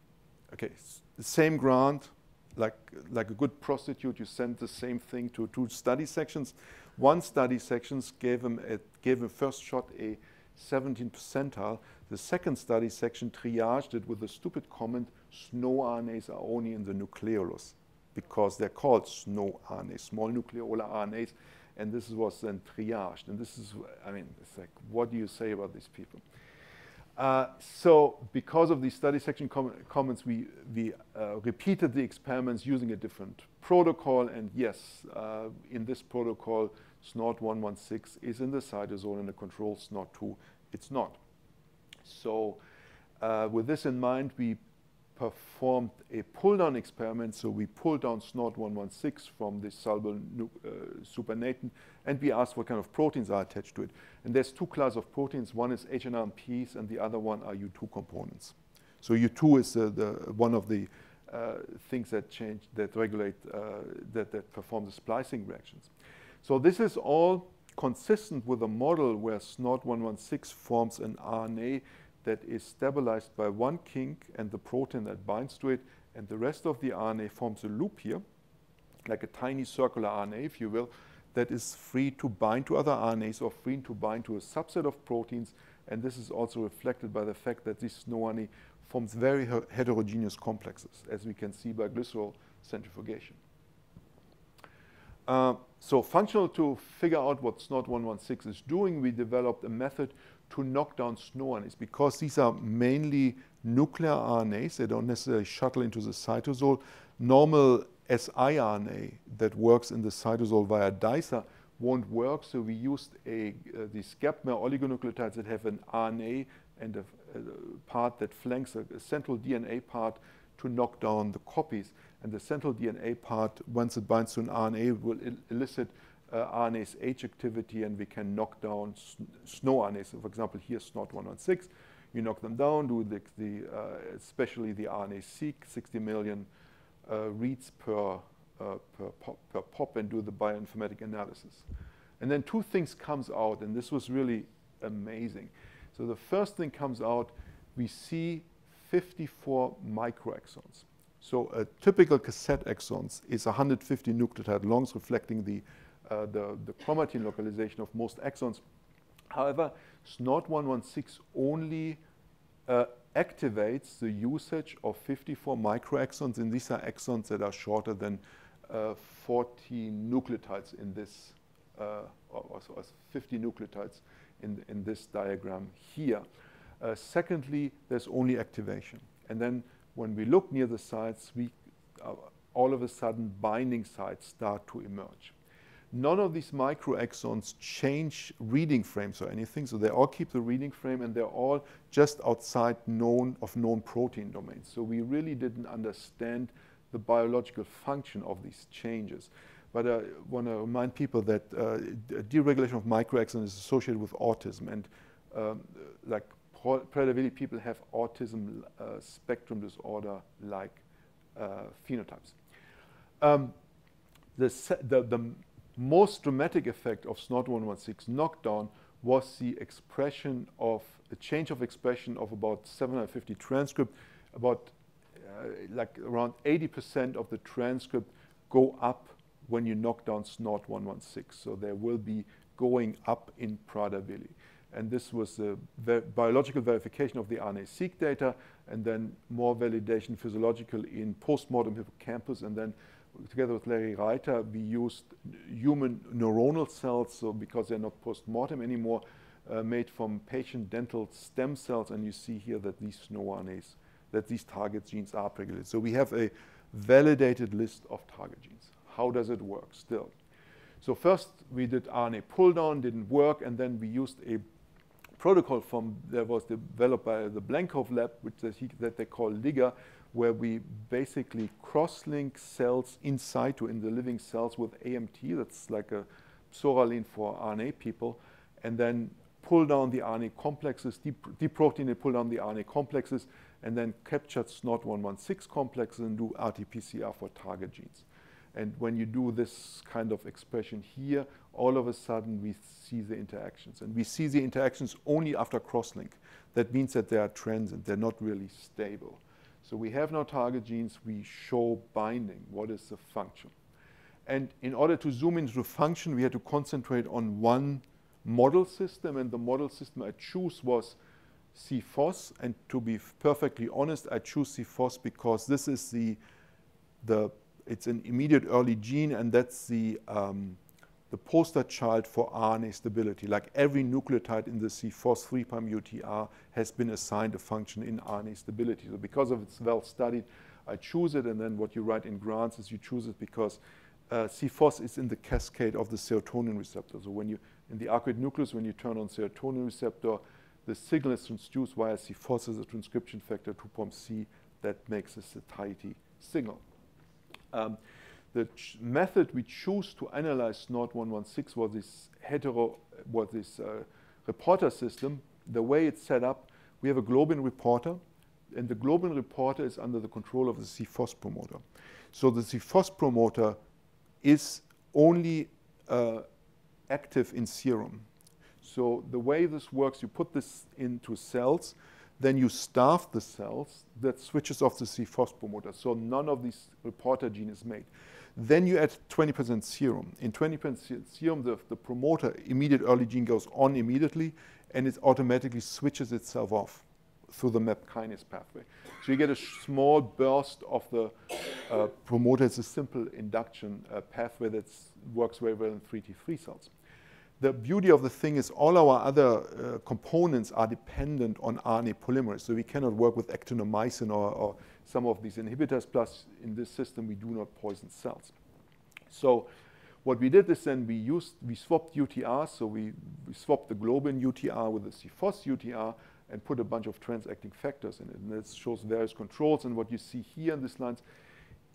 okay, the same grant, like, like a good prostitute, you send the same thing to two study sections. One study section gave him, a, gave him first shot a 17 percentile. The second study section triaged it with a stupid comment, SNO RNAs are only in the nucleolus because they're called SNO RNAs, small nucleolar RNAs. and this was then triaged. And this is, I mean, it's like, what do you say about these people? Uh, so because of these study section com comments, we, we uh, repeated the experiments using a different protocol. And yes, uh, in this protocol, SNORD116 is in the cytosol and the control SNORD2, it's not. So uh, with this in mind, we performed a pull-down experiment. So we pulled down SNORD116 from the soluble uh, supernatant, and we asked what kind of proteins are attached to it. And there's two classes of proteins. One is hnRNPs, and the other one are U2 components. So U2 is uh, the, one of the uh, things that change, that regulate, uh, that, that perform the splicing reactions. So this is all consistent with a model where SNORD116 forms an RNA that is stabilized by one kink and the protein that binds to it, and the rest of the RNA forms a loop here, like a tiny circular RNA, if you will, that is free to bind to other RNAs or free to bind to a subset of proteins. And this is also reflected by the fact that this SNO forms very heterogeneous complexes, as we can see by glycerol centrifugation. Uh, so functional to figure out what SNORD116 is doing, we developed a method to knock down SNORNAs because these are mainly nuclear RNAs. They don't necessarily shuttle into the cytosol. Normal siRNA that works in the cytosol via DICER won't work, so we used a, uh, these gapmer oligonucleotides that have an RNA and a, a part that flanks a, a, central DNA part to knock down the copies. And the central DNA part, once it binds to an RNA, will el elicit uh, RNase H activity and we can knock down SNO RNAs. So for example, here SNORD116, you knock them down, do the, the uh, especially the RNA-seq, 60 million reads per, uh, per pop, per, pop, and do the bioinformatic analysis. And then two things comes out, and this was really amazing. So the first thing comes out, we see 54 microexons. So a typical cassette exons is 150 nucleotide longs reflecting the uh, the, the chromatin localization of most exons. However, SNORD116 only uh, activates the usage of 54 microexons, and these are exons that are shorter than uh, 40 nucleotides in this, uh, or, or, 50 nucleotides in, in this diagram here. Uh, secondly, there's only activation. And then when we look near the sites, we, uh, all of a sudden binding sites start to emerge. None of these microexons change reading frames or anything, so they all keep the reading frame and they're all just outside known of known protein domains. So we really didn't understand the biological function of these changes. But I want to remind people that uh, deregulation of microexons is associated with autism, and um, like Prader-Willi people have autism uh, spectrum disorder-like uh, phenotypes. Um, the, the, the most dramatic effect of SNORD116 knockdown was the expression of a change of expression of about 750 transcript, about uh, like around 80% of the transcript go up when you knock down SNORD116. So there will be going up in Prader-Willi. And this was the ver biological verification of the RNA-seq data, and then more validation physiological in postmortem hippocampus, and then together with Larry Reiter, we used human neuronal cells, so because they're not post-mortem anymore, uh, made from patient dental stem cells, and you see here that these SNO-RNAs, that these target genes are regulated. So we have a validated list of target genes. How does it work still? So first we did RNA pull down, didn't work, and then we used a protocol from that was developed by the Blencowe lab, which that they call LIGA, where we basically cross-link cells in situ in the living cells with AMT, that's like a psoralen for RNA people, and then pull down the RNA complexes, deprotein and pull down the RNA complexes, and then capture SNORD116 complexes and do RT-PCR for target genes. And when you do this kind of expression here, all of a sudden we see the interactions. And we see the interactions only after crosslink. That means that they are transient, they're not really stable. So we have now target genes, we show binding, what is the function. And in order to zoom into the function, we had to concentrate on one model system, and the model system I choose was CFOS. And to be perfectly honest, I choose CFOS because this is the, the it's an immediate early gene, and that's the um, the poster child for RNA stability. Like every nucleotide in the C-FOS3' UTR has been assigned a function in RNA stability. So because of it's well studied, I choose it, and then what you write in grants is you choose it because uh, C-FOS is in the cascade of the serotonin receptor. So when you, in the arcuate nucleus, when you turn on serotonin receptor, the signal is transduced via C-FOS as a transcription factor 2.C that makes a satiety signal. Um, the method we choose to analyze SNORD116 was this hetero, was this uh, reporter system. The way it's set up, we have a globin reporter, and the globin reporter is under the control of the C-FOS promoter. So the C-FOS promoter is only uh, active in serum. So the way this works, you put this into cells, then you starve the cells, that switches off the C-FOS promoter. So none of these reporter gene is made. Then you add 20% serum. In 20% serum, the, the promoter immediate early gene goes on immediately, and it automatically switches itself off through the MAP kinase pathway. So you get a small burst of the uh, promoter. It's a simple induction uh, pathway that works very well in 3T3 cells. The beauty of the thing is all our other uh, components are dependent on RNA polymerase. So we cannot work with actinomycin or, or some of these inhibitors, plus in this system we do not poison cells. So what we did is then we used, we swapped UTR, so we, we swapped the globin UTR with the C-FOS UTR, and put a bunch of transacting factors in it. And this shows various controls. And what you see here in this lines,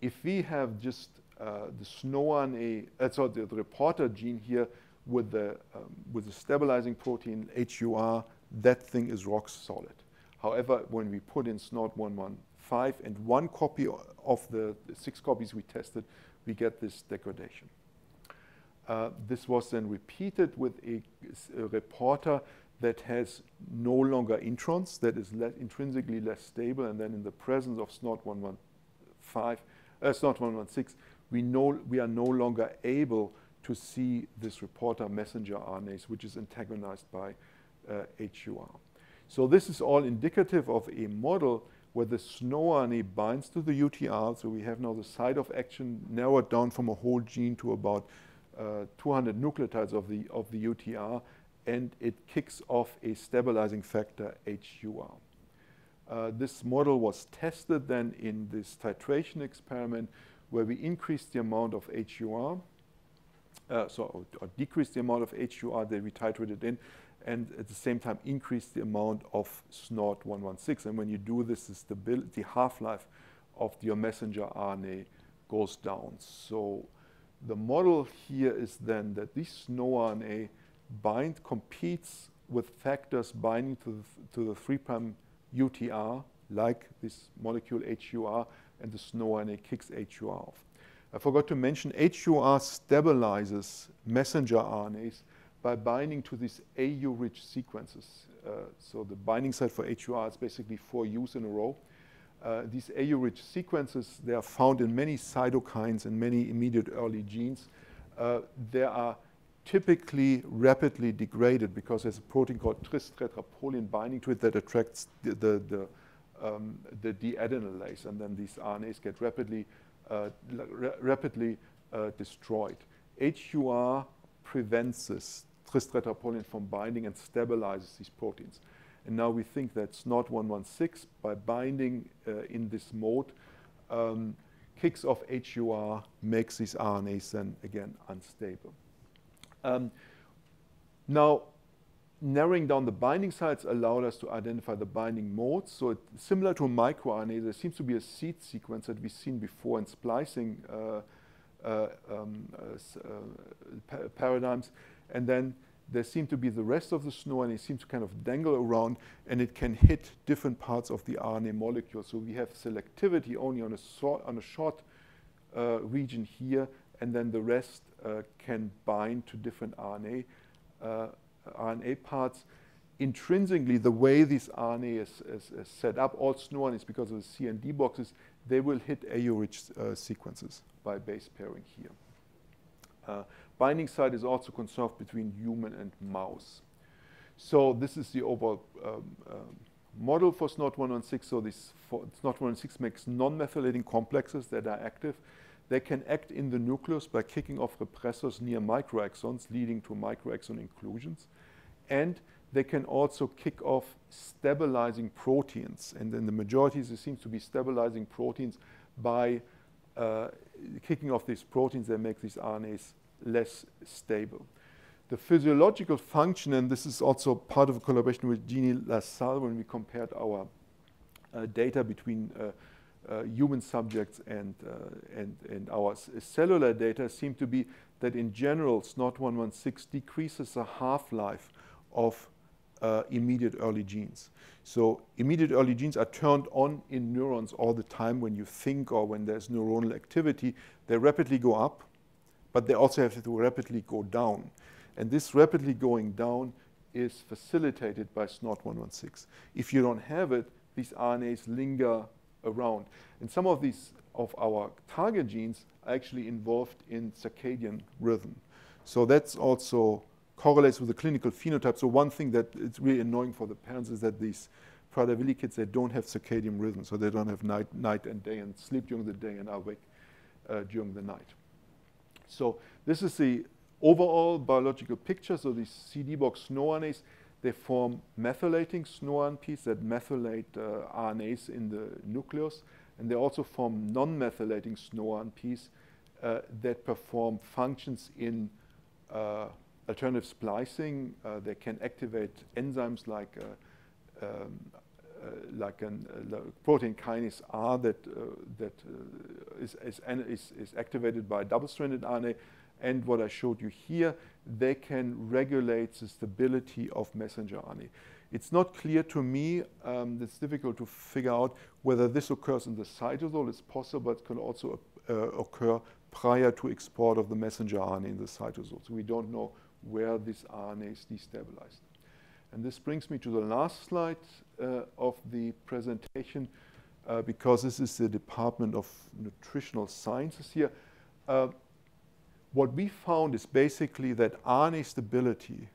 if we have just uh, the SNORNA, uh, sorry, the, the, reporter gene here with the, um, with the stabilizing protein HUR, that thing is rock solid. However, when we put in SNORD115 and one copy of the, six copies we tested, we get this degradation. Uh, this was then repeated with a, a reporter that has no longer introns, that is le intrinsically less stable, and then in the presence of SNORD115, uh, SNORD116, we, know, we are no longer able to see this reporter messenger RNase, which is antagonized by uh, HUR. So this is all indicative of a model where the SNORNA binds to the UTR, so we have now the site of action narrowed down from a whole gene to about uh, 200 nucleotides of the, of the UTR, and it kicks off a stabilizing factor HUR. Uh, this model was tested then in this titration experiment where we increased the amount of HUR, uh, so or, or decreased the amount of HUR that we titrated in, and at the same time increase the amount of SNORD116. And when you do this, the half-life of your messenger RNA goes down. So the model here is then that this SNORNA bind competes with factors binding to the, to the 3' UTR, like this molecule HUR, and the SNORNA kicks HUR off. I forgot to mention HUR stabilizes messenger RNAs by binding to these AU-rich sequences. Uh, so the binding site for HUR is basically four U's in a row. Uh, these AU-rich sequences, they are found in many cytokines and many immediate early genes. Uh, there are typically rapidly degraded because there's a protein called tristetraprolin binding to it that attracts the, the, the, um, the deadenylase, and then these RNAs get rapidly, uh, ra rapidly uh, destroyed. HUR prevents this tristetraprolin from binding and stabilizes these proteins. And now we think that SNORD116, by binding uh, in this mode, um, kicks off HUR, makes these RNAs then again unstable. Um, now, narrowing down the binding sites allowed us to identify the binding modes. So similar to microRNA, there seems to be a seed sequence that we've seen before in splicing uh, uh, um, uh, pa paradigms. And then there seem to be the rest of the snow and it seems to kind of dangle around and it can hit different parts of the RNA molecule. So we have selectivity only on a, so on a short uh, region here and then the rest uh, can bind to different RNA, uh, RNA parts. Intrinsically, the way this RNA is, is, is set up, all SNORN is because of the C and D boxes, they will hit AU-rich uh, sequences by base pairing here. Uh, binding site is also conserved between human and mouse. So this is the overall um, um, model for SNORD116. So this SNORD116 makes non-methylating complexes that are active they can act in the nucleus by kicking off repressors near microexons, leading to microexon inclusions. And they can also kick off stabilizing proteins. And in the majority, seems to be stabilizing proteins by uh, kicking off these proteins that make these RNAs less stable. The physiological function, and this is also part of a collaboration with Jeannie LaSalle when we compared our uh, data between uh, uh, human subjects and, uh, and, and our cellular data seem to be that in general, SNORD116 decreases the half-life of uh, immediate early genes. So immediate early genes are turned on in neurons all the time when you think or when there's neuronal activity. They rapidly go up, but they also have to rapidly go down. And this rapidly going down is facilitated by SNORD116. If you don't have it, these RNAs linger around. And some of these of our target genes are actually involved in circadian rhythm. So that's also correlates with the clinical phenotype. So one thing that it's really annoying for the parents is that these Prader-Willi kids, they don't have circadian rhythm, so they don't have night, night and day and sleep during the day and are awake uh, during the night. So this is the overall biological picture. So these CD box SNORNAs, they form methylating SNORNPs that methylate uh, RNAs in the nucleus. And they also form non-methylating SNORNPs uh, that perform functions in uh, alternative splicing. Uh, they can activate enzymes like uh, um, uh, like a protein kinase R that that is, is, is, is activated by double-stranded RNA and what I showed you here, they can regulate the stability of messenger RNA. It's not clear to me, um, it's difficult to figure out whether this occurs in the cytosol. It's possible, but it can also uh, occur prior to export of the messenger RNA in the cytosol. So we don't know where this RNA is destabilized. And this brings me to the last slide uh, of the presentation, uh, because this is the Department of Nutritional Sciences here. Uh, what we found is basically that RNA stability,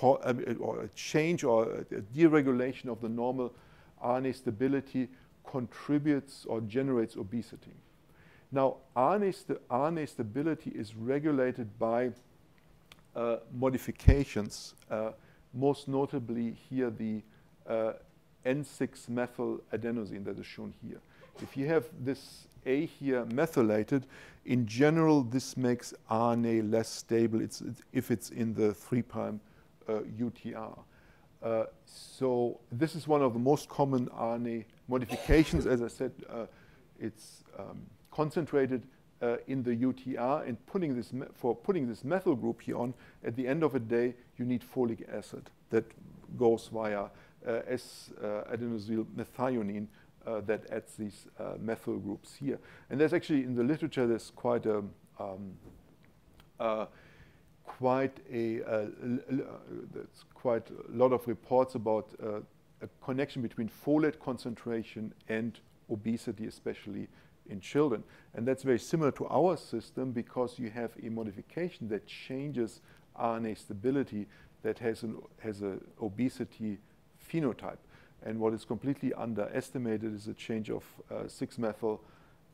or a change or a deregulation of the normal RNA stability contributes or generates obesity. Now, RNA, st RNA stability is regulated by modifications, uh, most notably here the uh, N6-methyl adenosine that is shown here. If you have this A here methylated, in general, this makes RNA less stable it's, it's, if it's in the 3' uh, UTR. Uh, so this is one of the most common RNA modifications. As I said, uh, it's um, concentrated uh, in the UTR and putting this for putting this methyl group here on, at the end of the day, you need folic acid that goes via uh, S-adenosyl methionine uh, that adds these uh, methyl groups here. And there's actually, in the literature, there's quite a, um, uh, quite a, there's quite a lot of reports about a connection between folate concentration and obesity, especially in children. And that's very similar to our system because you have a modification that changes RNA stability that has an has a obesity phenotype. And what is completely underestimated is a change of uh, 6-methyl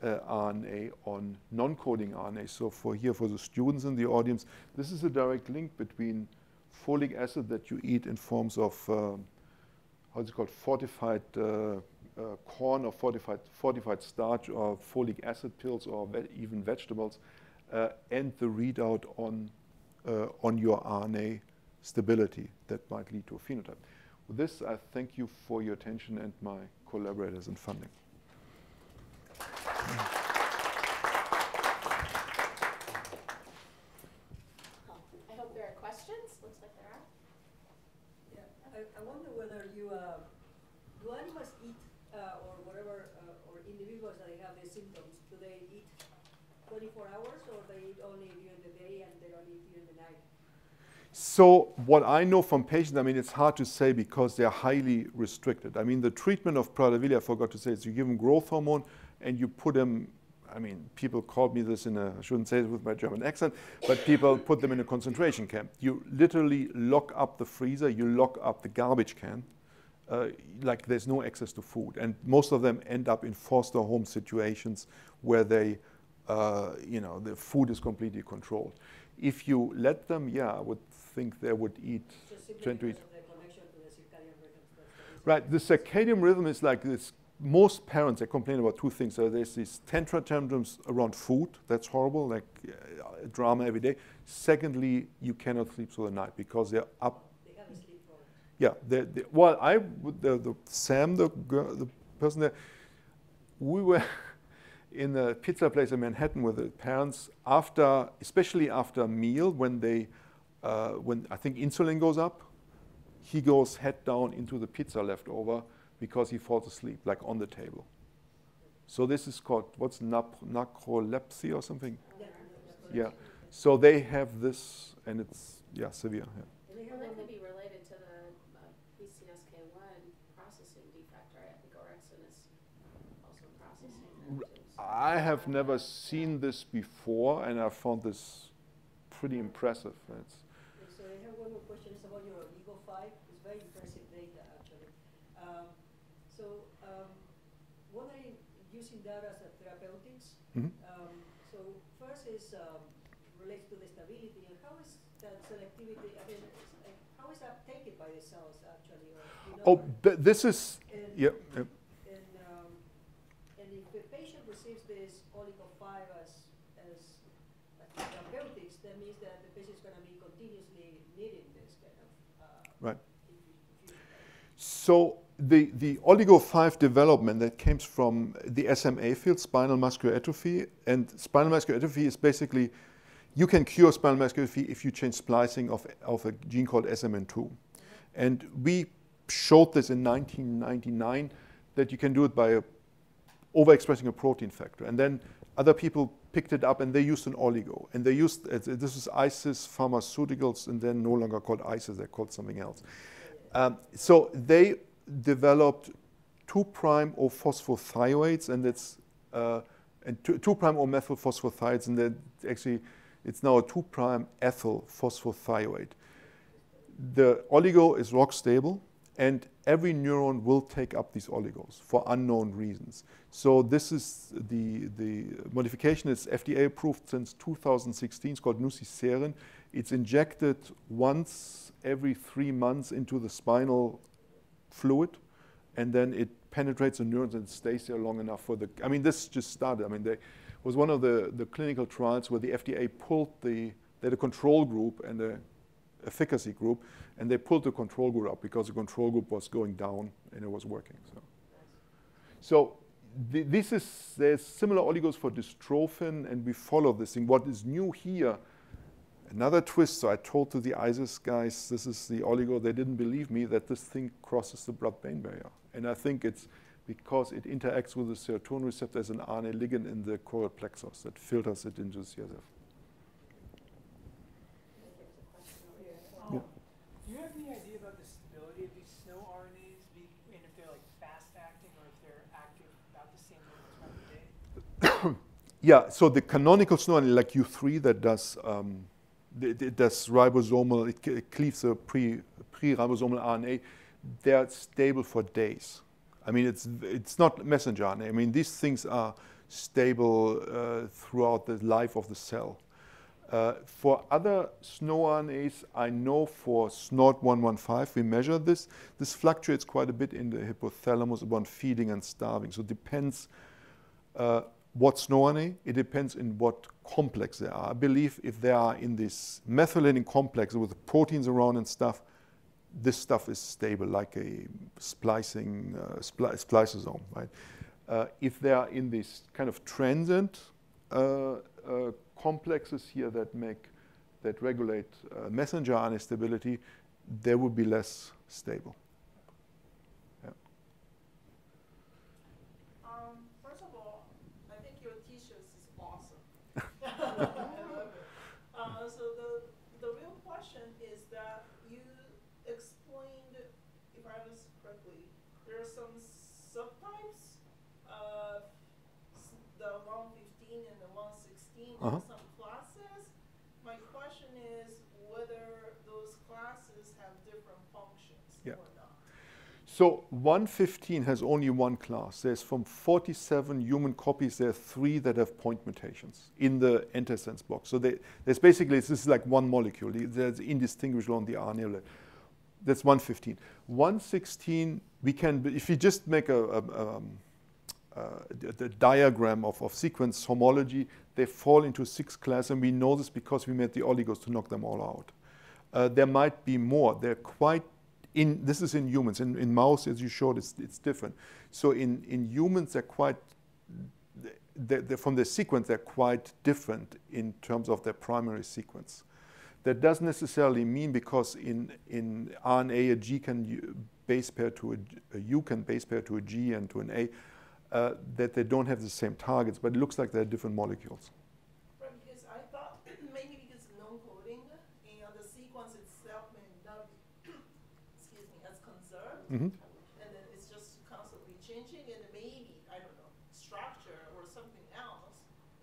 uh, RNA on non-coding RNA. So for here, for the students in the audience, this is a direct link between folic acid that you eat in forms of, um, how's it called, fortified uh, uh, corn or fortified, fortified starch or folic acid pills or ve even vegetables, uh, and the readout on, uh, on your RNA stability that might lead to a phenotype. With this, I thank you for your attention and my collaborators and funding. I hope there are questions. Looks like there are. Yeah, I, I wonder whether you, uh, do animals eat, uh, or whatever, uh, or individuals that have these symptoms, do they eat 24 hours or they eat only during the day and they don't eat during the night? So what I know from patients, I mean, it's hard to say because they're highly restricted. I mean, the treatment of Prader-Willi, I forgot to say, is you give them growth hormone and you put them, I mean, people called me this in a, I shouldn't say it with my German accent, but people put them in a concentration camp. You literally lock up the freezer, you lock up the garbage can, uh, like there's no access to food, and most of them end up in foster home situations where they, uh, you know, the food is completely controlled. If you let them, yeah, I would think they would eat. Simply to eat. the connection to the circadian rhythms. That's the reason. Right, the circadian rhythm is like this. Most parents they complain about two things. So there's these tantra tantrums around food. That's horrible, like uh, drama every day. Secondly, you cannot sleep through the night because they're up They have a sleep problem. Yeah, the, the, well, I the, the Sam, the girl, the person there, we were [LAUGHS] in a pizza place in Manhattan with the parents after, especially after a meal when they, uh, when I think insulin goes up, he goes head down into the pizza left over because he falls asleep, like on the table. So this is called what's nap- narcolepsy or something. Yeah, Yeah. So they have this, and it's yeah severe. Yeah. Well, that could be related to the uh, PCSK1 processing defect, right? I think orexin is also processing that too. so- I have never seen this before, and I found this pretty impressive. It's, Okay, So I have one more question, it's about your Oligo five, it's very impressive data, actually. Um, so, um, wondering, that as a therapeutics, Mhm. um, so first is, um, relates to the stability, and how is that selectivity, I mean, like, how is that taken by the cells, actually, or, you know? oh, th- this is And, and, um, and if the patient receives this Oligo five as, as therapeutics, that means that the patient is gonna be continuously needing this kind of, uh, Right. if you- if you- So the the oligo five development that comes from the SMA field, spinal muscular atrophy, and spinal muscular atrophy is basically you can cure spinal muscular atrophy if you change splicing of of a gene called SMN2, and we showed this in 1999 that you can do it by a overexpressing a protein factor. And then other people picked it up and they used an oligo. And they used, uh, this is ISIS Pharmaceuticals and then no longer called ISIS, they're called something else. Um, so they developed 2' O phosphorothioates and it's, uh, and 2' O methyl phosphorothioates and then actually it's now a 2' prime ethyl phosphothioate. The oligo is rock stable and every neuron will take up these oligos for unknown reasons. So this is the, the modification is FDA approved since 2016. It's called nusinersen. It's injected once every three months into the spinal fluid, and then it penetrates the neurons and stays there long enough for the. I mean, this just started. I mean, they was one of the, the clinical trials where the FDA pulled the they had a control group and a efficacy group, and they pulled the control group up because the control group was going down and it was working. So, so th- this is there's similar oligos for dystrophin, and we follow this thing. What is new here? Another twist. So I told to the ISIS guys, this is the oligo. They didn't believe me that this thing crosses the blood-brain barrier, and I think it's because it interacts with the serotonin receptor as an RNA ligand in the choroid plexus that filters it into the CSF. Um, Do you have any idea about the stability of these SNO RNAs, and if they're like fast acting or if they're active about the same number of times day? [COUGHS] Yeah, so the canonical SNO RNA, like U3 that does um, does ribosomal, it, cleaves a pre pre-ribosomal RNA. They're stable for days. I mean, it's it's not messenger RNA. I mean, these things are stable uh, throughout the life of the cell. Uh, for other SNO RNAs, I know for SNORD115, we measure this. This fluctuates quite a bit in the hypothalamus about feeding and starving. So it depends uh, what SNO RNA, it depends in what complex they are. I believe if they are in this methylating complex with proteins around and stuff, this stuff is stable, like a splicing uh, spli- spliceosome, right? Uh, if they are in this kind of transient uh, uh, complexes here that make that regulate uh, messenger RNA stability, they would be less stable. Um, first of all, I think your t-shirts is awesome. I love it. Uh, so the, the real question is that you explained, if I understand correctly, there are some subtypes of s- the one fifteen and the one sixteen, Uh-huh. some classes. My question is whether those classes have different functions Yeah. or not. So 115 has only one class. There's from 47 human copies, there are three that have point mutations in the antisense box. So they, there's basically, this is like one molecule. There's indistinguishable on the RNA level. That's 115. 116, we can, if you just make a, a, a um, uh, the, the, diagram of, of sequence homology, they fall into six classes, and we know this because we made the oligos to knock them all out. Uh, there might be more. They're quite in, this is in humans. In, in mouse, as you showed, it's, it's different. So in, in humans, they're quite, they're, they're, from the sequence, they're quite different in terms of their primary sequence. That doesn't necessarily mean because in, in RNA, a G can base pair to a, a U can base pair to a G and to an A, uh, that they don't have the same targets, but it looks like they're different molecules. Mm-hmm. And then it's just constantly changing, and maybe, I don't know, structure or something else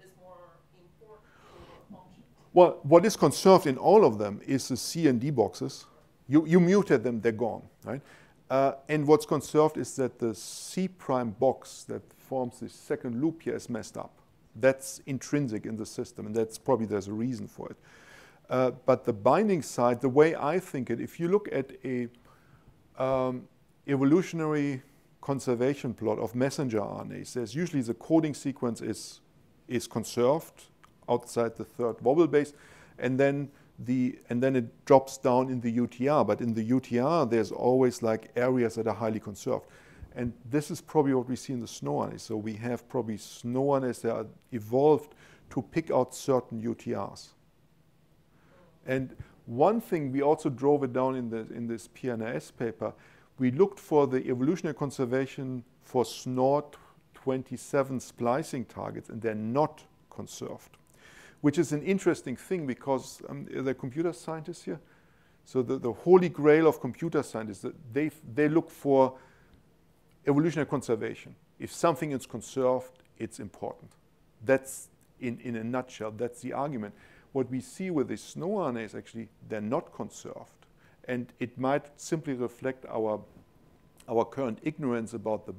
is more important for function. Well, what is conserved in all of them is the C and D boxes. You, you muted them, they're gone, right? Uh, and what's conserved is that the C prime box that forms the second loop here is messed up. That's intrinsic in the system, and that's probably there's a reason for it. Uh, but the binding side, the way I think it, if you look at a um, evolutionary conservation plot of messenger RNAs, there's usually the coding sequence is, is conserved outside the third wobble base, and then the and then it drops down in the UTR. But in the UTR, there's always like areas that are highly conserved. And this is probably what we see in the SNO RNAs. So we have probably SNO RNAs that are evolved to pick out certain UTRs. And one thing we also drove it down in, the, in this PNAS paper we looked for the evolutionary conservation for SNORD 27 splicing targets, and they're not conserved, which is an interesting thing because um, the computer scientists here. So the, the holy grail of computer scientists, that they, they look for evolutionary conservation. If something is conserved, it's important. That's, in, in a nutshell, that's the argument. What we see with the SNO RNAs, actually, they're not conserved and it might simply reflect our, our current ignorance about the,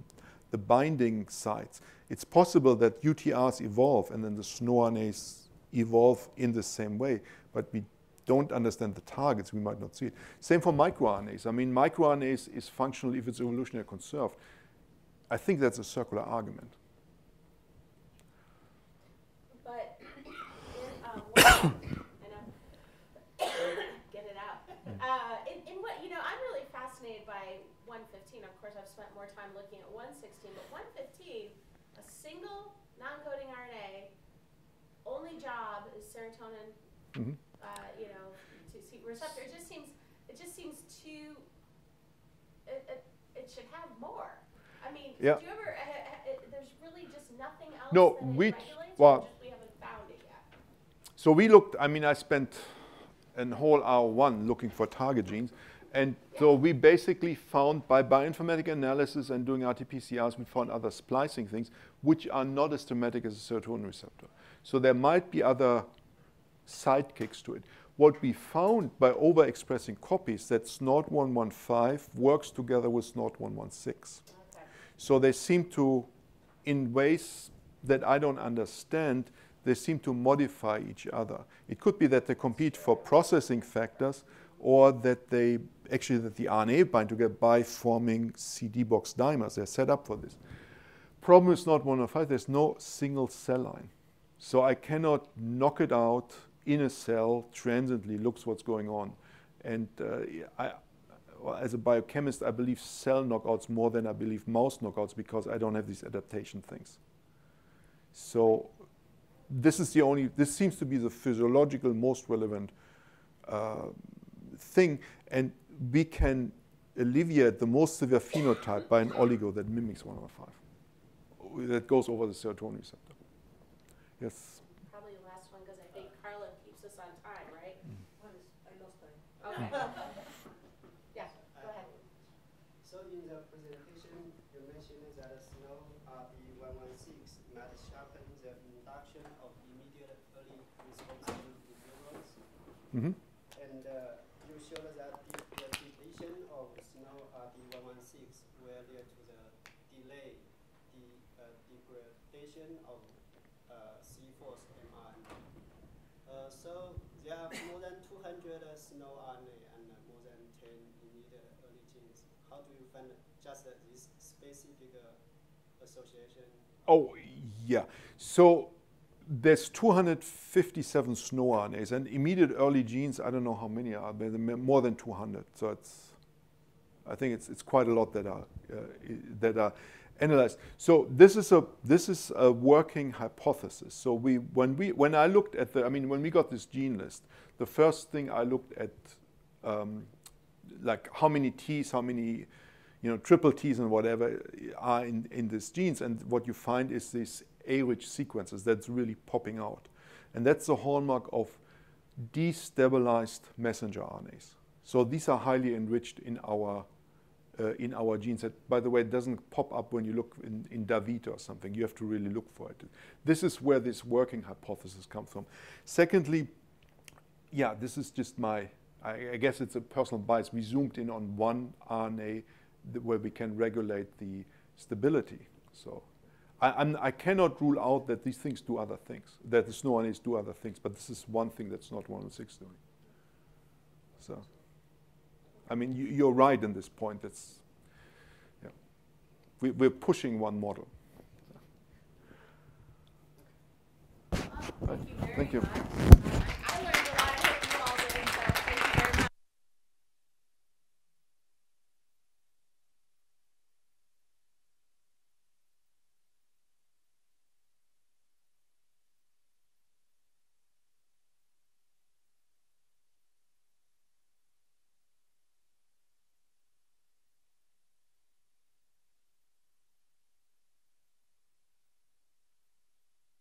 the binding sites. It's possible that UTRs evolve and then the snow SNORNAs evolve in the same way, but we don't understand the targets, we might not see it. Same for microRNAs. I mean, microRNAs is functional if it's evolutionary conserved. I think that's a circular argument. But [COUGHS] [COUGHS] [COUGHS] get it out uh in, spent more time looking at 116, but 115, a single non-coding RNA, only job is serotonin, mm-hmm. uh, you know, to see receptor. It just seems, it just seems too. It, it, it should have more. I mean, yeah. do you ever? Uh, uh, there's really just nothing else. No, we well, we haven't found it yet. So we looked. I mean, I spent a whole hour one looking for target genes. And so we basically found by bioinformatic analysis and doing RT-PCRs, we found other splicing things which are not as dramatic as a serotonin receptor. So there might be other sidekicks to it. What we found by overexpressing copies that SNORD115 works together with SNORD116. Okay. So they seem to, in ways that I don't understand, they seem to modify each other. It could be that they compete for processing factors, or that they actually that the RNA bind together by forming CD box dimers. They're set up for this. Problem is not 105, there's no single cell line. So I cannot knock it out in a cell transiently, looks what's going on. And uh, I, as a biochemist, I believe cell knockouts more than I believe mouse knockouts because I don't have these adaptation things. So this is the only, this seems to be the physiological most relevant uh, thing, and we can alleviate the most severe phenotype by an oligo that mimics 105, that goes over the serotonin receptor. Yes? Probably the last one, because I think Carla keeps us on time, right? Mm. I lost time. Okay. [LAUGHS] yeah, go ahead. So in the presentation, you mentioned that SNO RB116 might sharpen the induction of immediate early response to neurons. Mm -hmm. 116 will lead to the delay, the uh, degradation of uh, C-FOS mRNA. Uh, so there are more than 200 uh, SNO RNA and uh, more than 10 immediate early genes. How do you find just uh, this specific uh, association? Oh, yeah. So there's 257 SNO RNAs and immediate early genes, I don't know how many are, but more than 200. So it's, I think it's, it's quite a lot that are, uh, that are analyzed. So this is a, this is a working hypothesis. So we, when we, when I looked at the, I mean, when we got this gene list, the first thing I looked at, um, like how many T's, how many, you know, triple T's and whatever are in, in these genes. And what you find is these A-rich sequences that's really popping out. And that's the hallmark of destabilized messenger RNAs. So these are highly enriched in our, Uh, in our genes. That, by the way, it doesn't pop up when you look in, in Davita or something. You have to really look for it. This is where this working hypothesis comes from. Secondly, yeah, this is just my, I, I guess it's a personal bias. We zoomed in on one RNA where we can regulate the stability. So I, I cannot rule out that these things do other things, that the SNO RNAs do other things, but this is one thing that's not 106 doing. So, I mean, you, you're right in this point. That's, yeah. We, we're pushing one model. Well, thank you Thank you.